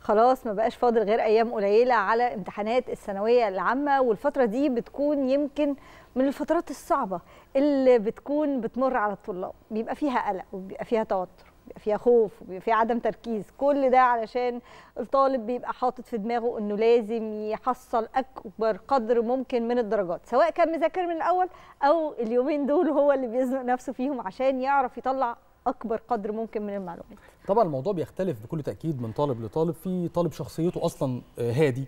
خلاص ما بقاش فاضل غير أيام قليلة على امتحانات الثانوية العامة والفترة دي بتكون يمكن من الفترات الصعبة اللي بتكون بتمر على الطلاب. بيبقى فيها قلق وبيبقى فيها توتر بيبقى فيها خوف وبيبقى فيها عدم تركيز. كل ده علشان الطالب بيبقى حاطط في دماغه إنه لازم يحصل أكبر قدر ممكن من الدرجات سواء كان مذاكر من الأول أو اليومين دول هو اللي بيزنق نفسه فيهم عشان يعرف يطلع أكبر قدر ممكن من المعلومات. طبعا الموضوع بيختلف بكل تأكيد من طالب لطالب. في طالب شخصيته أصلا هادي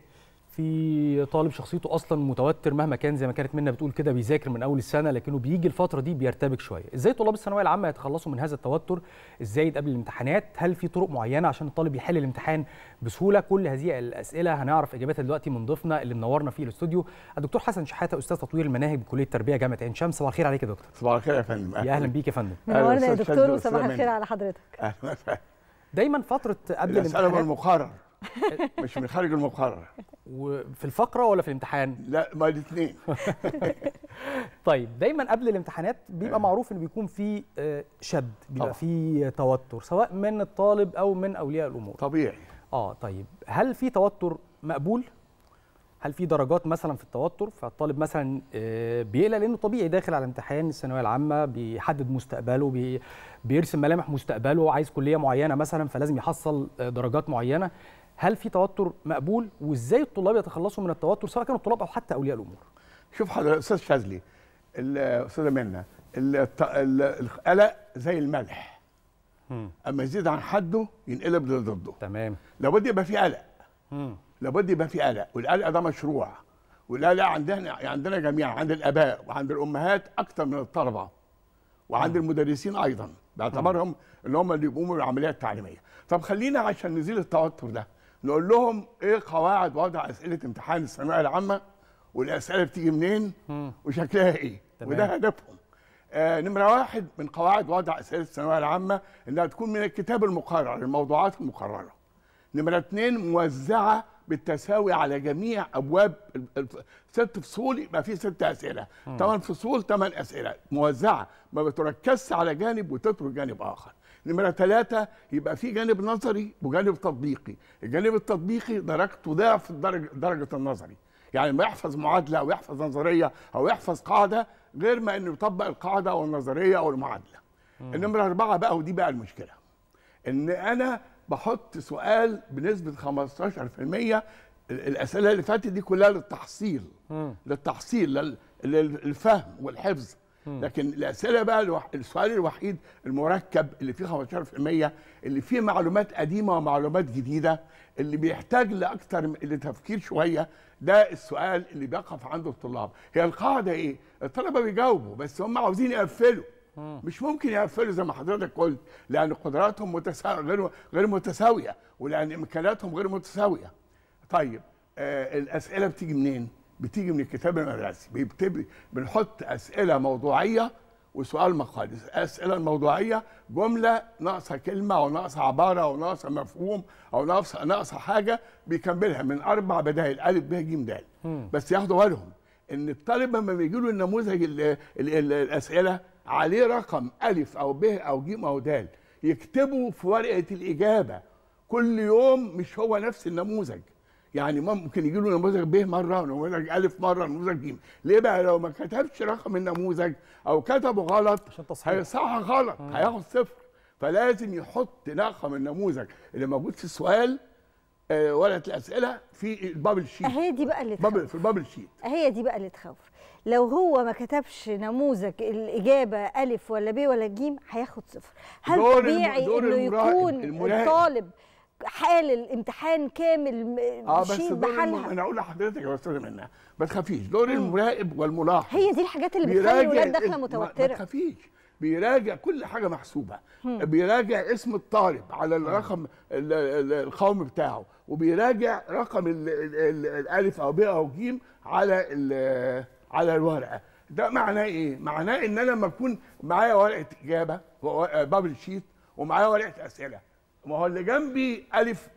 في طالب شخصيته أصلا متوتر مهما كان زي ما كانت منا بتقول كده بيذاكر من أول السنة لكنه بيجي الفترة دي بيرتبك شوية. إزاي طلاب الثانوية العامة يتخلصوا من هذا التوتر؟ إزاي قبل الامتحانات؟ هل في طرق معينة عشان الطالب يحل الامتحان بسهولة؟ كل هذه الأسئلة هنعرف إجاباتها دلوقتي من ضيفنا اللي منورنا في الاستوديو الدكتور حسن شحاتة أستاذ تطوير المناهج بكلية التربيه جامعة عين شمس. صباح الخير عليك يا دكتور. صباح الخير يا فندم. يا أهلا بيك يا فندم. منورنا يا دكتور وصباح الخير على حضرتك. دايما فترة قبل الامتحانات المقرر مش من خارج المقرر. وفي الفقرة ولا في الامتحان؟ لا ما الاثنين. طيب دايما قبل الامتحانات بيبقى معروف إن بيكون في آه، شد بيبقى. في توتر سواء من الطالب أو من أولياء الأمور. طبيعي. آه طيب هل في توتر مقبول؟ هل في درجات مثلا في التوتر؟ فالطالب مثلا آه، بيقلق لأنه طبيعي داخل على امتحان الثانوية العامة بيحدد مستقبله بي بيرسم ملامح مستقبله عايز كلية معينة مثلا فلازم يحصل آه، درجات معينة. هل في توتر مقبول وإزاي الطلاب يتخلصوا من التوتر سواء كانوا الطلاب أو حتى أولياء الأمور؟ شوف حضرتك أستاذ شاذلي الاستاذه منى ال- القلق زي الملح. أما يزيد عن حده ينقلب ضده تمام. لابد يبقى في قلق. مم. لابد يبقى في قلق. والقلق ده مشروع. والقلق عندنا عندنا جميعا عند الآباء وعند الأمهات أكتر من الطلبة وعند المدرسين أيضا. باعتبارهم اللي هم اللي بيقوموا بالعملية التعليمية. طب خلينا عشان نزيل التوتر ده نقول لهم إيه قواعد وضع أسئلة امتحان الثانوية العامة والأسئلة بتيجي منين وشكلها إيه؟ تمام. وده هدفهم. آه نمرة واحد من قواعد وضع أسئلة الثانوية العامة إنها تكون من الكتاب المقرر الموضوعات المقررة. نمرة اتنين موزعة بالتساوي على جميع ال- ست فصول يبقى في ست أسئلة. ثمان فصول ثمان أسئلة. موزعة ما بتركزش على جانب وتترك جانب آخر. نمرة ثلاثة يبقى في جانب نظري وجانب تطبيقي. الجانب التطبيقي درجته ضعف درجة, درجة النظري. يعني ما يحفظ معادلة أو يحفظ نظرية أو يحفظ قاعدة غير ما إنه يطبق القاعدة أو النظرية أو المعادلة. النمرة أربعة بقى ودي بقى المشكلة. إن أنا بحط سؤال بنسبة 15% الأسئلة اللي فاتت دي كلها للتحصيل. للتحصيل لل- للفهم والحفظ. لكن الأسئلة بقى. السؤال الوحيد المركب اللي فيه 15% اللي فيه معلومات قديمة ومعلومات جديدة اللي بيحتاج لاكثر لتفكير شوية ده السؤال اللي بيقف عند الطلاب. هي القاعدة إيه؟ الطلبة بيجاوبوا بس هم عاوزين يقفلوا. مش ممكن يقفلوا زي ما حضرتك قلت لأن قدراتهم متسا... غير غير متساوية ولأن إمكانياتهم غير متساوية. طيب آه الأسئلة بتيجي منين؟ بتيجي من الكتاب المدرسي بيبتدي بنحط أسئلة موضوعية وسؤال مقالي الاسئله الموضوعيه جملة ناقصة كلمة أو ناقصة عبارة أو ناقصة مفهوم أو ناقصه ناقصة حاجة بيكملها من أربع بدائل ألف ب ج د. بس ياخدوا بالهم إن الطالب لما بيجي له النموذج ال ال ال الأسئلة عليه رقم ألف أو ب أو ج أو د يكتبه في ورقة الإجابة. كل يوم مش هو نفس النموذج. يعني ممكن يجي له نموذج ب مرة ونموذج ألف مرة ونموذج ج. ليه بقى؟ لو ما كتبش رقم النموذج أو كتبه غلط عشان تصحيح. هيصحح غلط هياخد صفر. فلازم يحط رقم النموذج. اللي موجود في السؤال آه، ورقه الأسئلة في ال bubble sheet. اهي دي بقى اللي تخوف. في ال bubble sheet. هي دي بقى اللي تخوف. لو هو ما كتبش نموذج الإجابة ألف ولا ب ولا ج هياخد صفر. هل طبيعي إنه يكون. الطالب حال الامتحان كامل آه بس. بحالها. أنا أقول لحضرتك يا أستاذة منى ما تخافيش. دور المراقب والملاحظ. هي دي الحاجات اللي بتخلي الولاد داخلة ال- ما- متوترة. تخافيش. بيراجع كل حاجة محسوبة. بيراجع اسم الطالب على الرقم ال- ال- القومي بتاعه. وبيراجع رقم ال- ال- ال- الألف أو ب أو ج على على الورقة. ده معناه إيه؟ معناه إن أنا لما أكون معايا ورقة إجابة بابل شيت ومعايا ورقة أسئلة ما هو اللي جنبي ألف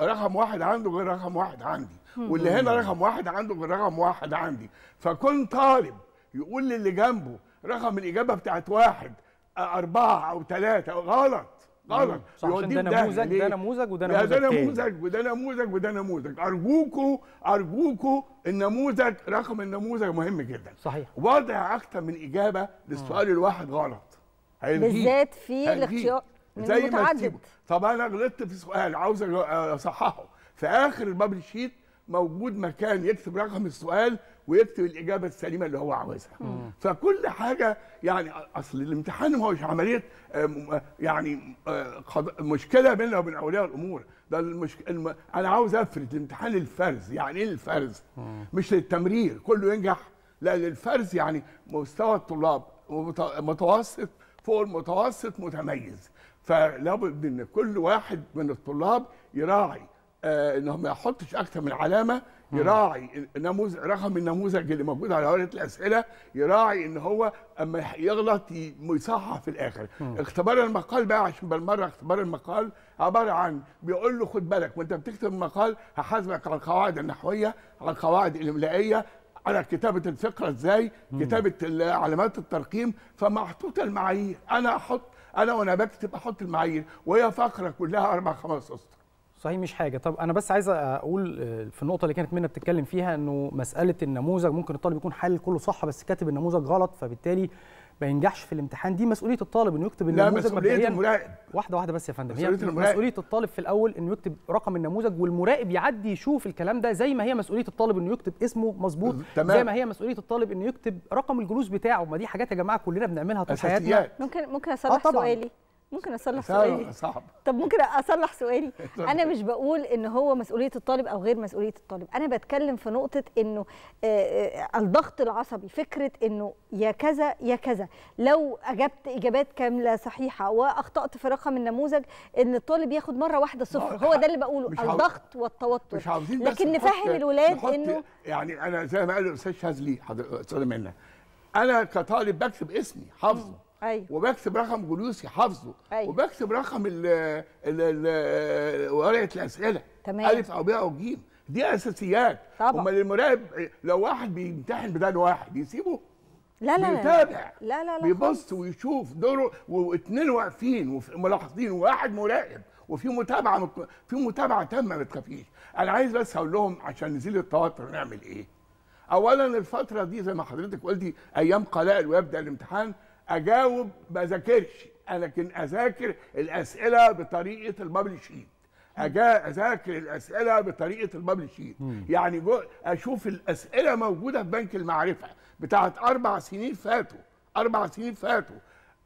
رقم واحد عنده غير رقم واحد عندي واللي هنا رقم واحد عنده غير رقم واحد عندي فكون طالب يقول للي جنبه رقم الإجابة بتاعت واحد أربعة أو ثلاثة غلط غلط صح عشان ده. نموذج ليه؟ ده نموذج وده لا، نموذج ده. نموذج وده نموذج وده نموذج أرجوكوا أرجوكوا النموذج رقم النموذج مهم جدا صحيح وضع أكتر من إجابة للسؤال الواحد غلط هيلغيه. بالذات في. الاختيار زي ما المتعدد. تسيبه. طب أنا غلطت في سؤال عاوز أصححه. في آخر البابل شيت موجود مكان يكتب رقم السؤال ويكتب الإجابة السليمة اللي هو عاوزها. فكل حاجة يعني أصل الامتحان ما هوش عملية آه، م- يعني آه، مشكلة بيننا وبين أولياء الأمور. ده المش... الم... أنا عاوز أفرد الامتحان للفرز. يعني إيه الفرز؟ مش للتمرير. كله ينجح. لا للفرز يعني مستوى الطلاب متوسط فوق المتوسط متميز. فلابد إن كل واحد من الطلاب يراعي آه انه ما يحطش أكثر من علامة يراعي النموذج رقم النموذج اللي موجود على ورقه الأسئلة يراعي إن هو أما يغلط يصحح في الآخر. اختبار المقال بقى عشان بالمرة اختبار المقال عبارة عن بيقول له خد بالك وأنت بتكتب المقال هحاسبك على القواعد النحوية على القواعد الإملائية على كتابة الفقرة إزاي كتابة ال- علامات الترقيم فمحطوطة المعايير. أنا أحط أنا وأنا بكتب أحط المعايير وهي فقرة كلها أربع خمس أسطر. صحيح مش حاجة. طب أنا بس عايز أقول آه، في النقطة اللي كانت منى بتتكلم فيها إنه مسألة النموذج ممكن الطالب يكون حل كله صح بس كاتب النموذج غلط فبالتالي ما ينجحش في الامتحان. دي مسؤولية الطالب إنه يكتب لا النموذج مسؤولية مبدئيا. المراقب. واحدة واحدة بس يا فندم. هي مسؤولية المراقب. مسؤولية الطالب في الأول إنه يكتب رقم النموذج والمراقب يعدي يشوف الكلام ده زي ما هي مسؤولية الطالب إنه يكتب اسمه مظبوط. زي ما هي مسؤولية الطالب إنه يكتب رقم الجلوس بتاعه. ما دي حاجات يا جماعة كلنا بنعملها طول حياتنا. ممكن ممكن اصلح طبعاً. سؤالي؟ ممكن أصلح سؤالي. صعب. طب ممكن أصلح سؤالي. أنا مش بقول إن هو مسؤولية الطالب أو غير مسؤولية الطالب. أنا بتكلم في نقطة إنه آه، آه، الضغط العصبي فكرة إنه يا كذا يا كذا. لو أجبت إجابات كاملة صحيحة وأخطأت في رقم النموذج إن الطالب ياخد مرة واحدة صفر. هو ده اللي بقوله الضغط والتوتر. مش عاوزين لكن نفهم الولاد انه يعني أنا زي ما قال الأستاذ شاذلي أستاذ منى أنا كطالب بكتب اسمي حافظه. أيوه. وبكتب رقم جلوسي حافظه. أيوة. وبكتب رقم ال ال ال ورقة الأسئلة. تمام. ألف أو باء أو جيم. دي أساسيات. طبعا. أمال المراقب لو واحد بيمتحن بدل واحد يسيبه لا لا بيتابع. لا لا لا بيبص ويشوف دوره واثنين واقفين وملاحظين وواحد مراقب وفي متابعة مت- في متابعة تامة ما تخافيش. أنا عايز بس أقول لهم عشان نزيل التوتر نعمل إيه؟ اولا الفترة دي زي ما حضرتك قلتي أيام قلائل ويبدا الامتحان أجاوب ما ذاكرش. لكن أذاكر الأسئلة بطريقة ال bubble sheet أجا أذاكر الأسئلة بطريقة ال bubble sheet يعني جو أشوف الأسئلة موجودة في بنك المعرفة بتاعت أربع سنين فاتوا. أربع سنين فاتوا.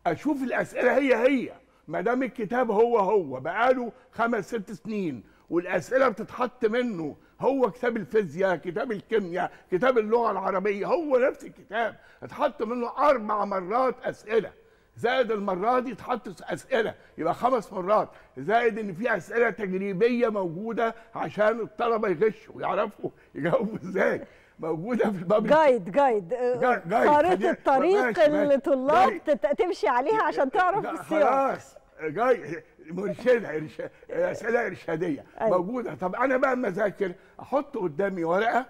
أشوف الأسئلة هي هي. ما دام الكتاب هو هو. بقاله خمس ست سنين. والأسئلة بتتحط منه. هو كتاب الفيزياء كتاب الكيمياء كتاب اللغة العربية هو نفس الكتاب. اتحط منه أربع مرات أسئلة. زائد المرة دي اتحط أسئلة يبقى خمس مرات. زائد إن في أسئلة تجريبية موجودة عشان الطلبة يغشوا ويعرفوا يجاوبوا إزاي. موجودة في البابل جايد جايد. جاي- جايد. خريطة خلينا- طريق ماشي- ماشي. الطلاب جاي. تت- تمشي عليها عشان تعرف السياق. خلاص. جاي مرشدة إرشا- اسئله إرشادية أيوة. موجودة. طب أنا بقى أما أذاكر أحط قدامي ورقة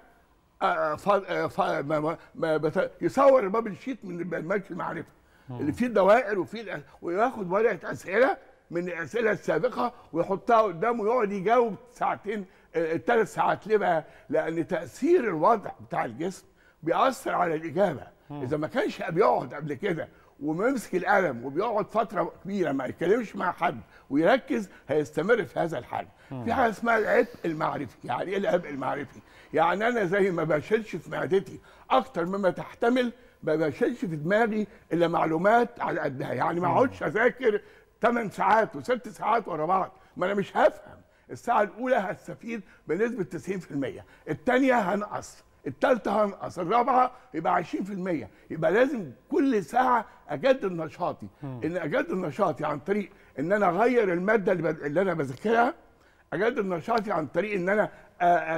ف- ف- ما- ما- ما بت- يصور البابل شيت من بنك المعرفة. اللي فيه الدوائر وفيه وياخد ورقة أسئلة من الأسئلة السابقة ويحطها قدامه ويقعد يجاوب ساعتين الثلاث ساعات. ليه بقى؟ لأن تأثير الوضع بتاع الجسم بيأثر على الإجابة. إذا ما كانش بيقعد قبل كده وممسك القلم وبيقعد فترة كبيرة ما يتكلمش مع حد ويركز هيستمر في هذا الحال. في حاجة اسمها العبء المعرفي. يعني إيه العبء المعرفي؟ يعني أنا زي ما بشيلش في معدتي أكتر مما تحتمل ما بشيلش في دماغي إلا معلومات على قدها. يعني ما أقعدش أذاكر 8 ساعات وست ساعات ورا بعض. ما أنا مش هفهم. الساعة الأولى هستفيد بنسبة 90% الثانية هنقص. الثالثه هنقص. الرابعة يبقى 20% يبقى لازم كل ساعة أجدد نشاطي. إن أجدد نشاطي عن طريق إن أنا أغير المادة اللي, أنا بذاكرها أجدد نشاطي عن طريق إن أنا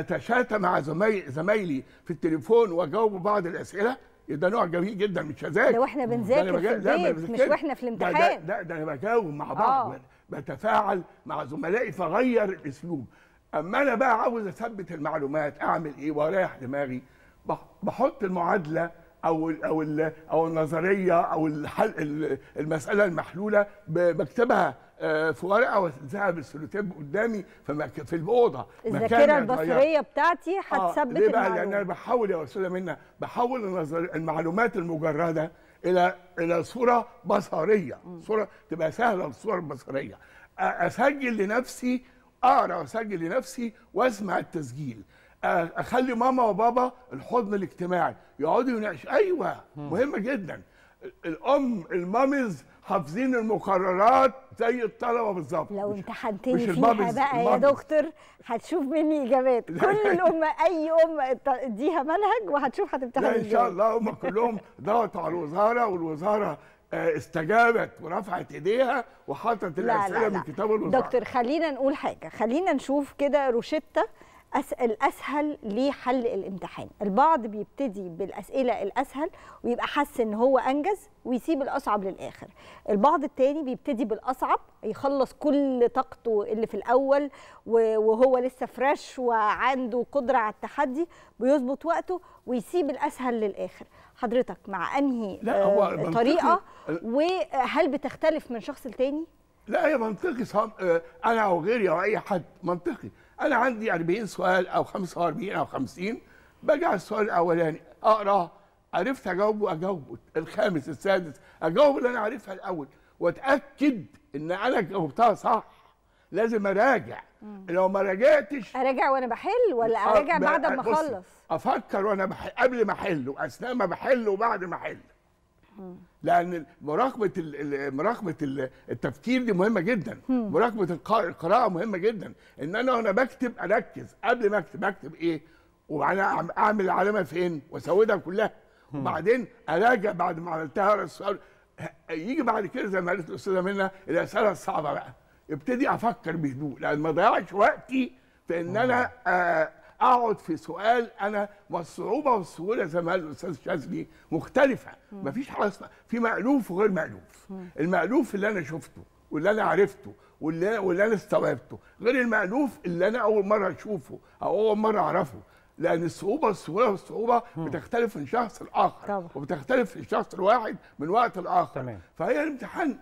أتشاتى مع زماي... زمايلي في التليفون وأجاوب بعض الأسئلة ده نوع جميل جدا مش هذاكر ده وإحنا ده بنذاكر في البيت مش. وإحنا في ده- ده- الامتحان لا ده أنا بجاوب مع بعض آه. بتفاعل مع زملائي فغير الأسلوب أما أنا بقى عاوز أثبت المعلومات أعمل إيه وأريح دماغي بح- بحط المعادلة أو ال أو ال أو النظرية أو الحل ال- المسألة المحلولة بكتبها آه، في ورقة وتلزقها بالسلوتيب قدامي في الأوضة. الذاكرة البصرية بتاعتي آه، هتثبت ليه بقى؟ لأن أنا بحول يا أستاذة منى بحول النظر المعلومات المجردة إلى إلى صورة بصرية. صورة تبقى سهلة الصورة البصرية. أسجل لنفسي أقرأ وأسجل لنفسي وأسمع التسجيل. أخلي ماما وبابا الحضن الاجتماعي. يقعدوا يناقشوا أيوه مهمة جدا. الأم ال moms حافظين المقررات زي الطلبة بالظبط. لو امتحنتني فيها ال moms، بقى يا ال moms. دكتور هتشوف مني إجابات. كل الامه أي أم اديها منهج وهتشوف هتمتحن إن شاء الله. هم كلهم ضغطوا على الوزارة والوزارة آه، استجابت ورفعت إيديها وحطت لا الأسئلة لا. من كتاب الوزارة. دكتور خلينا نقول حاجة. خلينا نشوف كده روشتة الأسهل لحل الامتحان. البعض بيبتدي بالأسئلة الأسهل ويبقى حاسس إن هو أنجز ويسيب الأصعب للآخر. البعض التاني بيبتدي بالأصعب يخلص كل طاقته اللي في الأول وهو لسه فريش وعنده قدرة على التحدي بيظبط وقته ويسيب الأسهل للآخر. حضرتك مع أنهي لا، هو آه،. طريقة؟ وهل بتختلف من شخص لتاني؟ لا هي منطقي صم... آه، أنا أو غيري أو أي حد منطقي. أنا عندي 40 سؤال أو 45 أو 50 باجي على السؤال الأولاني أقرأ عرفت أجاوبه أجاوبه. الخامس السادس اجاوب اللي أنا عارفها الأول. وأتأكد إن أنا جاوبتها صح. لازم أراجع. لو ما راجعتش أراجع وأنا بحل ولا أراجع آه، بعد ما أخلص؟ أفكر وأنا بح... قبل ما احل واثناء ما بحل وبعد ما احل لأن مراقبة مراقبة ال- التفكير دي مهمة جدا. مراقبة الق- القراءة مهمة جدا. إن أنا وأنا بكتب أركز. قبل ما أكتب اكتب إيه؟ وأنا أعمل العلامة فين؟ وأسودها كلها. وبعدين أراجع بعد ما عملتها. اقرا السؤال يجي بعد كده زي ما قالت الأستاذة منى الأسئلة الصعبة بقى. ابتدي أفكر بهدوء. لأن ما ضيعش وقتي في إن أنا أقعد في سؤال أنا والصعوبه والسهوله زي ما قال الأستاذ شاذلي مختلفة. مفيش حاجة اسمها في مألوف وغير مألوف. المألوف اللي أنا شفته واللي أنا عرفته واللي واللي أنا استوعبته. غير المألوف اللي أنا أول مرة أشوفه أو أول مرة أعرفه. لأن الصعوبة والسهوله والصعوبة بتختلف من شخص لآخر طبعا. وبتختلف في الشخص الواحد من وقت لآخر. تمام. فهي الامتحان.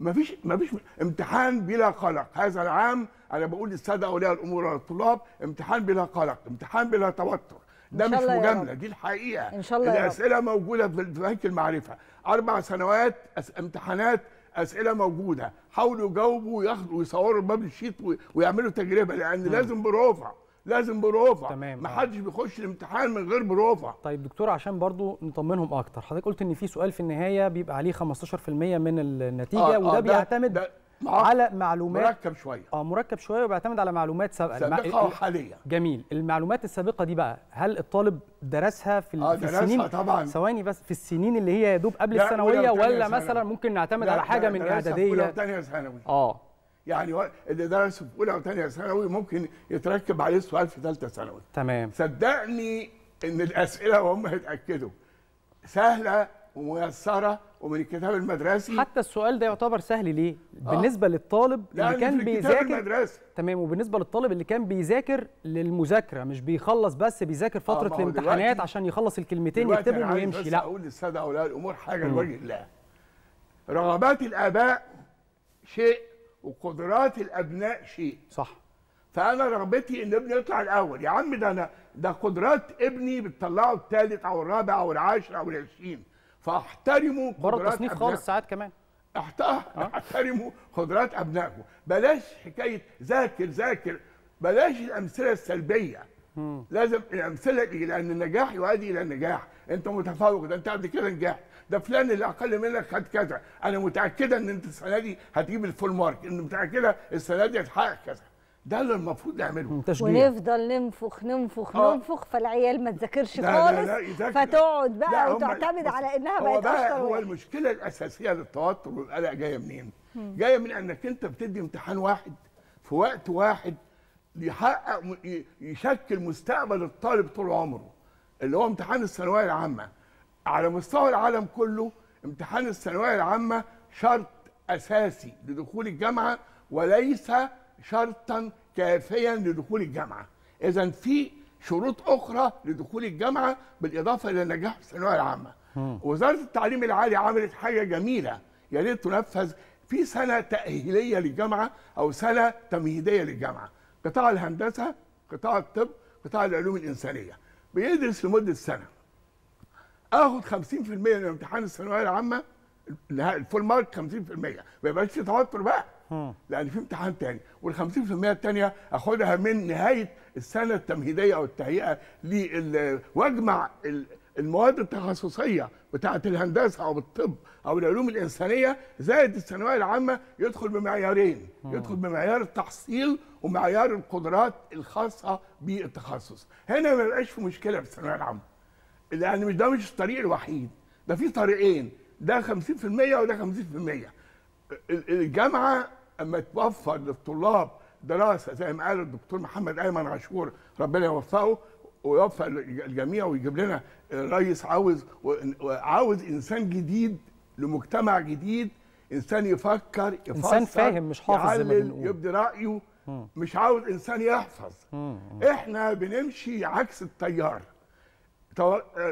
مفيش مفيش امتحان بلا قلق. هذا العام أنا بقول للسادة أولياء الأمور والطلاب امتحان بلا قلق امتحان بلا توتر ده إن شاء مش الله يا مجاملة رب. دي الحقيقة إن شاء الله يا رب. الأسئلة موجودة في بنك المعرفة أربع سنوات أس... امتحانات أسئلة موجودة حاولوا يجاوبوا وياخدوا ويصوروا البابل شيت و... ويعملوا تجربة لأن لازم بروفة لازم بروفة تمام، ما آه. حدش بيخش الامتحان من غير بروفة طيب دكتور عشان برضو نطمنهم أكتر حضرتك قلت إن في سؤال في النهاية بيبقى عليه 15% من النتيجة آه، آه، وده ده- بيعتمد ده. على معلومات مركب شوية. آه مركب شوية وبيعتمد على معلومات سابقة. المع- سابقه وحاليه جميل. المعلومات السابقة دي بقى هل الطالب درسها في, آه، في السنين؟ طبعاً. ثواني بس في السنين اللي هي يا دوب قبل الثانوية ولا. مثلا ممكن نعتمد على حاجة من إعدادية؟ وثانيه ثانوي. آه. يعني اللي درس في أولى وثانيه ثانوي ممكن يتركب عليه سؤال في ثالثة ثانوي. تمام. صدقني إن الأسئلة وهم هيتأكدوا. سهلة وميسره ومن الكتاب المدرسي. حتى السؤال ده يعتبر سهل ليه؟ بالنسبة للطالب اللي لأن كان في بيذاكر المدرسي. تمام وبالنسبة للطالب اللي كان بيذاكر للمذاكرة مش بيخلص بس بيذاكر فترة هو الامتحانات عشان يخلص الكلمتين يكتبهم ويمشي لا. أقول للسادة أولياء الأمور حاجة لوجه الله. رغبات الآباء شيء وقدرات الأبناء شيء. صح. فأنا رغبتي إن ابني يطلع الأول. يا عم ده أنا ده قدرات ابني بتطلعه الثالث أو الرابع أو العاشر أو العشرين. فاحترموا بره التصنيف. خالص ساعات كمان. احت- احترموا قدرات ابنائكم بلاش حكاية ذاكر ذاكر. بلاش الأمثلة السلبية. لازم الأمثلة دي لأن النجاح يؤدي إلى النجاح أنت متفوق. ده أنت قبل كده نجحت ده فلان اللي أقل منك خد كذا. أنا متأكدة إن أنت السنة دي هتجيب الفول مارك. إن متأكدة السنة دي هتحقق كذا. ده اللي المفروض نعمله تشجيع ونفضل ننفخ ننفخ آه. ننفخ فالعيال ما تذاكرش خالص. فتقعد بقى وتعتمد على إنها بقت بقى أشطر هو المشكلة الأساسية للتوتر والقلق جاية منين؟ جاية من إنك أنت بتدي امتحان واحد في وقت واحد يحقق يشكل مستقبل الطالب طول عمره اللي هو امتحان الثانوية العامة على مستوى العالم كله امتحان الثانوية العامة شرط أساسي لدخول الجامعة وليس شرطا كافيا لدخول الجامعة. اذا في شروط أخرى لدخول الجامعة بالإضافة إلى النجاح في الثانوية العامة. وزارة التعليم العالي عملت حاجة جميلة. يا ريت تنفذ. في سنة تأهيلية للجامعة أو سنة تمهيدية للجامعة. قطاع الهندسة قطاع الطب قطاع العلوم الإنسانية. بيدرس لمدة سنة. اخد 50% من امتحان الثانوية العامة الفول مارك 50% ما يبقاش في توتر بقى. لأن في امتحان تاني وال 50% التانية أخدها من نهاية السنة التمهيدية أو التهيئة لل واجمع ال- المواد التخصصية بتاعة الهندسة أو الطب أو العلوم الإنسانية زائد الثانوية العامة يدخل بمعيارين يدخل بمعيار التحصيل ومعيار القدرات الخاصة بالتخصص. هنا ما يبقاش في مشكلة في الثانوية العامة لأن مش ده مش الطريق الوحيد ده في طريقين ده 50% وده 50% ال- الجامعة أما توفر للطلاب دراسة زي ما قال الدكتور محمد ايمن عاشور ربنا يوفقه ويوفق الجميع ويجيب لنا رئيس عاوز وعاوز إنسان جديد لمجتمع جديد إنسان يفكر يفكر إنسان فاهم مش حافظ زي ما بنقول. يبدي رأيه. مش عاوز إنسان يحفظ. إحنا بنمشي عكس التيار.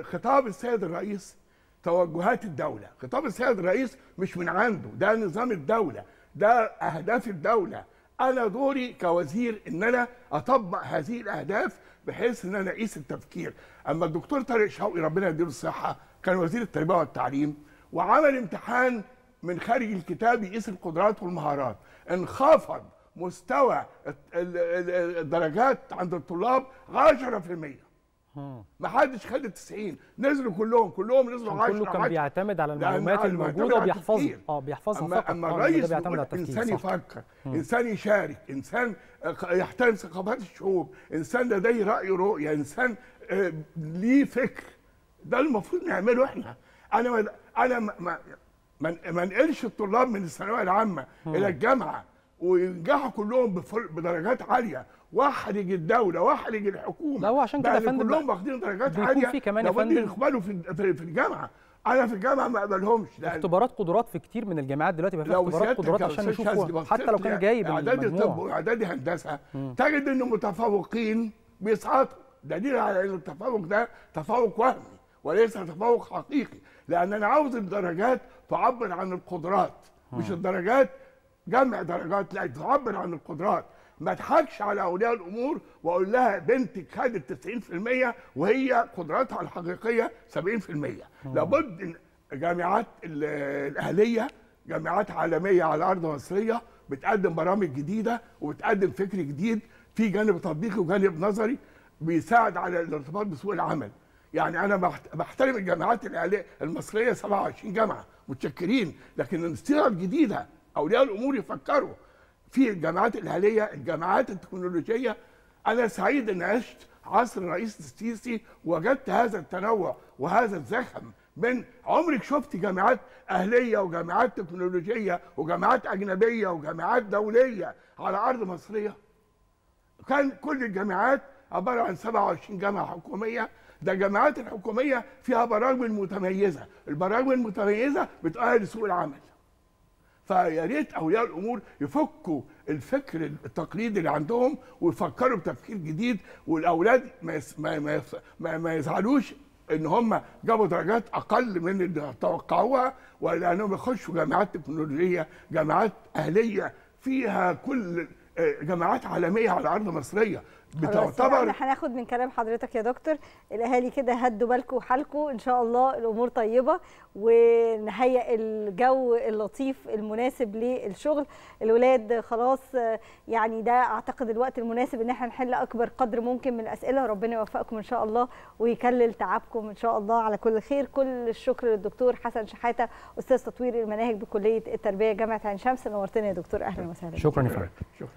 خطاب السيد الرئيس توجهات الدولة. خطاب السيد الرئيس مش من عنده ده نظام الدولة. ده أهداف الدولة. أنا دوري كوزير إن أنا أطبق هذه الأهداف بحيث إن أنا أقيس التفكير. أما الدكتور طارق شوقي ربنا يديله الصحة كان وزير التربية والتعليم وعمل امتحان من خارج الكتاب يقيس القدرات والمهارات. انخفض مستوى ال- ال- ال- الدرجات عند الطلاب 10% ما حدش خد ال 90 نزلوا كلهم. كلهم نزلوا 10 عشان كله كان 10. بيعتمد على المعلومات الموجودة التفكير. آه بيحفظها اما فقط. أما آه، ده الرئيس بيعتمد على بيقول التفكير إنسان. يفكر إنسان يشارك إنسان آه، يحترم ثقافات الشعوب. إنسان لديه رأي رؤية. إنسان آه، ليه فكر. ده المفروض نعمله إحنا. أنا ما أنا ما ما انقلش الطلاب من الثانوية العامة إلى الجامعة. وينجحوا كلهم بدرجات عالية. واحرج الدولة واحرج الحكومة. لا، هو عشان كده بقى يا فندم كلهم واخدين درجات عالية. في كمان يا فندم يقبلوا في في الجامعة. أنا في الجامعة ما أقبلهمش اختبارات قدرات في كتير من الجامعات دلوقتي بقى اختبارات قدرات عشان يشوفوا بصيت حتى لو كان جايب أعدادي طب وإعدادي هندسة تجد ان المتفوقين بيسقطوا. دليل على إن التفوق ده تفوق وهمي وليس تفوق حقيقي. لأن أنا عاوز الدرجات تعبر عن القدرات مش الدرجات جمع درجات لا تعبر عن القدرات. ما اضحكش على أولياء الأمور واقول لها بنتك خدت 90% وهي قدراتها الحقيقية 70% لابد إن جامعات ال- الأهلية جامعات عالمية على أرض مصرية بتقدم برامج جديدة وبتقدم فكر جديد في جانب تطبيقي وجانب نظري بيساعد على الارتباط بسوق العمل. يعني أنا بحت- بحترم الجامعات المصرية 27 جامعة متشكرين لكن الصيغة الجديدة أولياء الأمور يفكروا في الجامعات الأهلية الجامعات التكنولوجية. أنا سعيد ان عشت عصر الرئيس السيسي وجدت هذا التنوع وهذا الزخم من عمرك شفت جامعات أهلية وجامعات تكنولوجية وجامعات أجنبية وجامعات دولية على أرض مصرية. كان كل الجامعات عبارة عن 27 جامعة حكومية. ده الجامعات الحكومية فيها برامج متميزة. البرامج المتميزة بتؤهل لسوق العمل. فيا ريت أولياء الأمور يفكوا الفكر التقليدي اللي عندهم ويفكروا بتفكير جديد والأولاد ما ما ما, ما, ما يزعلوش إن هم جابوا درجات أقل من اللي توقعوها ولأنهم يخشوا جامعات تكنولوجية جامعات أهلية فيها كل آه، جامعات عالمية على أرض مصرية. بتعتبر هناخد من كلام حضرتك يا دكتور. الاهالي كده هدوا بالكم وحالكم. إن شاء الله الأمور طيبة ونهيئ الجو اللطيف المناسب للشغل. الولاد خلاص يعني ده أعتقد الوقت المناسب إن إحنا نحل أكبر قدر ممكن من الأسئلة. ربنا يوفقكم إن شاء الله ويكلل تعبكم إن شاء الله على كل خير. كل الشكر للدكتور حسن شحاتة أستاذ تطوير المناهج بكلية التربية جامعة عين شمس. نورتنا يا دكتور. أهلا وسهلا. شكرا يا فندم. شكرا.